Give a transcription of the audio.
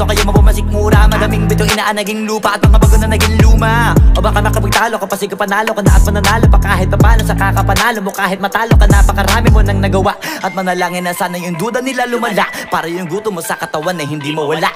To kayo mabumasik mura Madaming bito inaan naging lupa At mga bago na naging luma. O baka makapagtalo ka Pasig panalo ka na at mananalo pa Kahit papano sa kakapanalo mo Kahit matalo ka Napakarami mo nang nagawa. At manalangin na sana yung duda nila lumala Para yung gutom mo sa katawan ay hindi mo wala